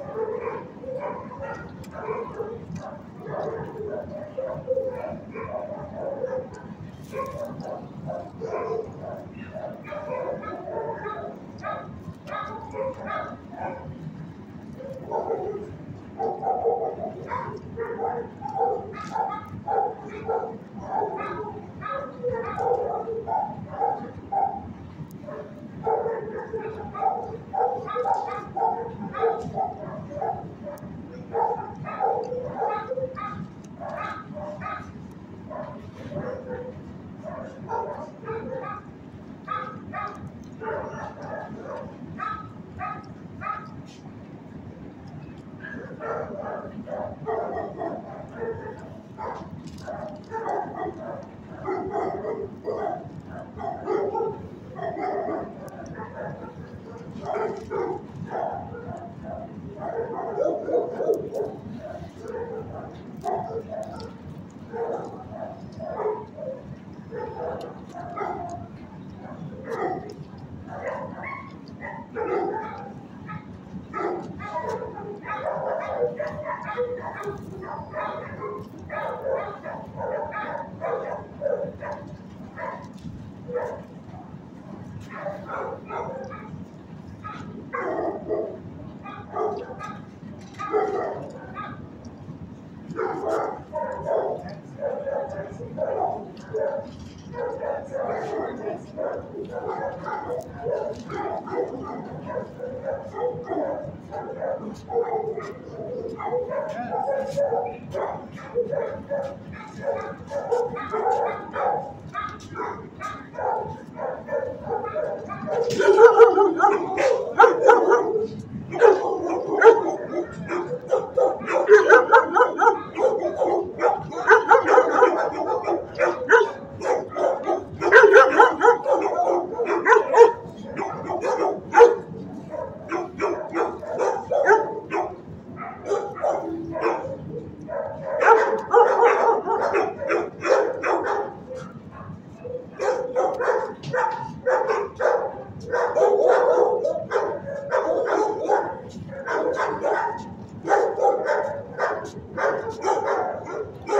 Thank you. Yeah. Oh, my God.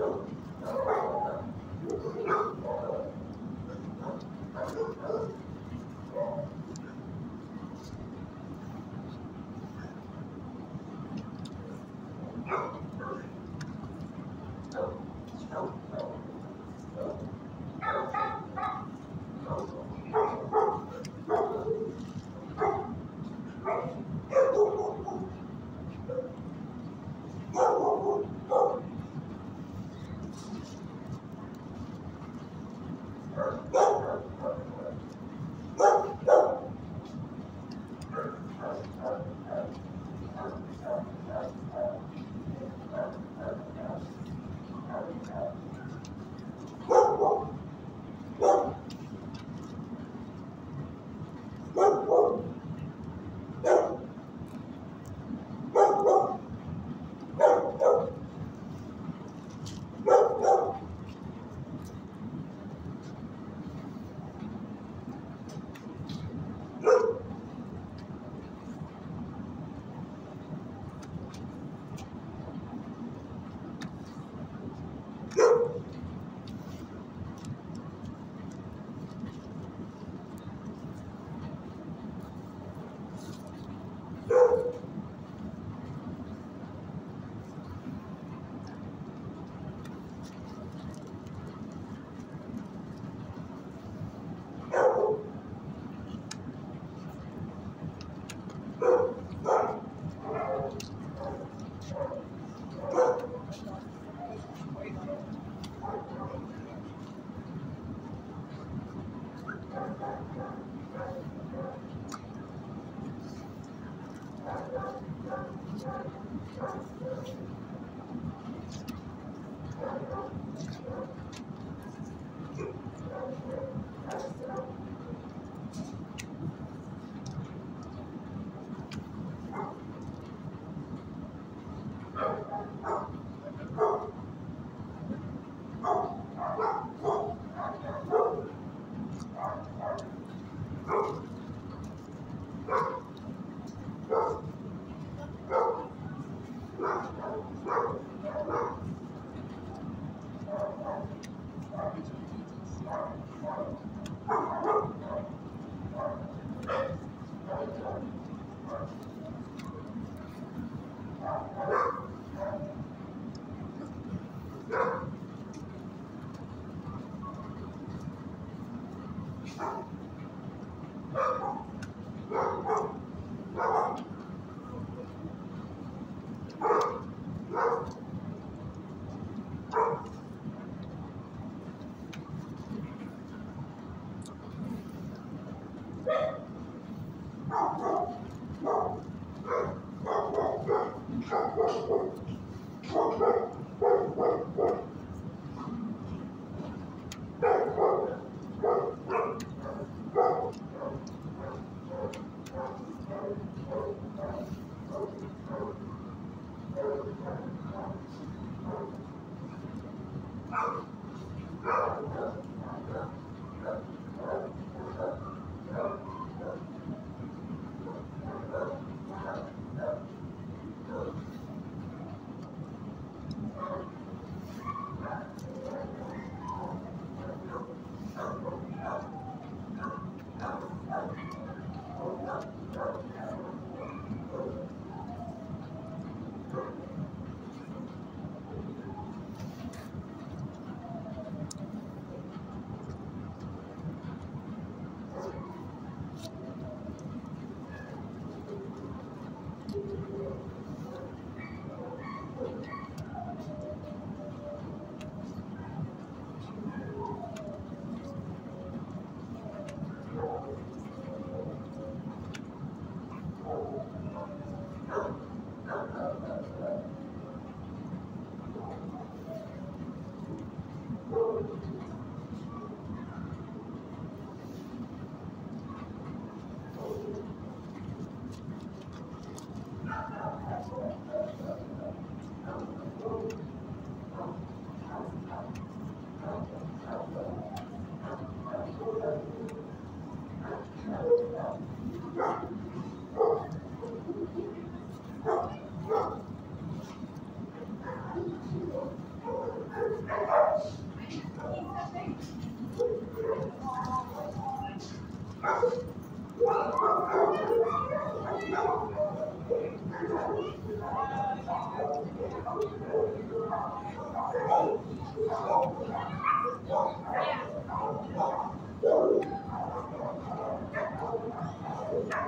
No. Thank you.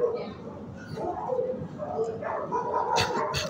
Thank you.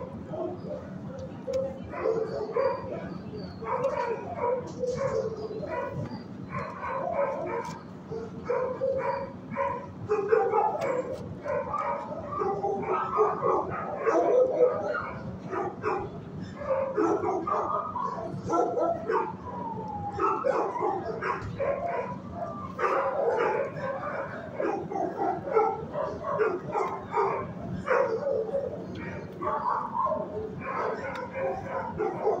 Thank you.